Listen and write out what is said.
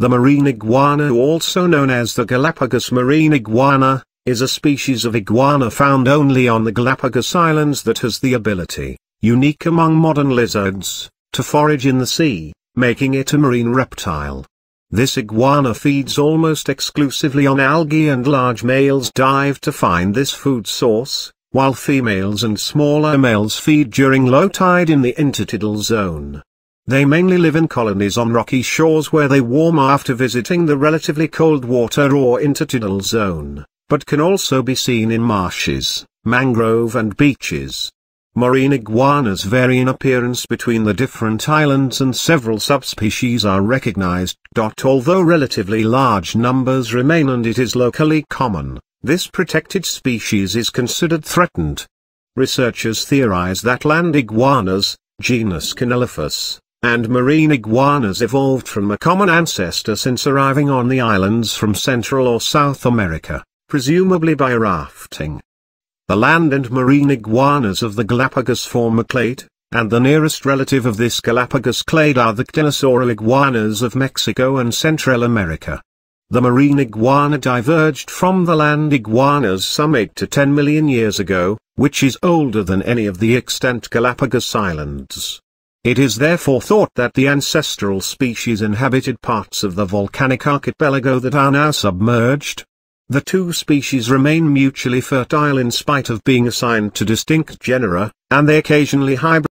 The marine iguana also known as the Galapagos marine iguana, is a species of iguana found only on the Galapagos Islands that has the ability, unique among modern lizards, to forage in the sea, making it a marine reptile. This iguana feeds almost exclusively on algae and large males dive to find this food source, while females and smaller males feed during low tide in the intertidal zone. They mainly live in colonies on rocky shores where they warm after visiting the relatively cold water or intertidal zone, but can also be seen in marshes, mangrove and beaches. Marine iguanas vary in appearance between the different islands and several subspecies are recognized. Although relatively large numbers remain and it is locally common, this protected species is considered threatened. Researchers theorize that land iguanas, genus Conolophus, and marine iguanas evolved from a common ancestor since arriving on the islands from Central or South America, presumably by rafting. The land and marine iguanas of the Galapagos form a clade, and the nearest relative of this Galapagos clade are the ctenosaural iguanas of Mexico and Central America. The marine iguana diverged from the land iguanas some 8 to 10 million years ago, which is older than any of the extant Galapagos Islands. It is therefore thought that the ancestral species inhabited parts of the volcanic archipelago that are now submerged. The two species remain mutually fertile in spite of being assigned to distinct genera, and they occasionally hybridize.